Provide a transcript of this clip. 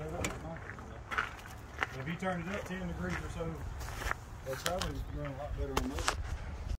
up. If you turn it up 10 degrees or so, that's how it's running a lot better on those.